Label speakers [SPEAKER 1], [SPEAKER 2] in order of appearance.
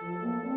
[SPEAKER 1] Música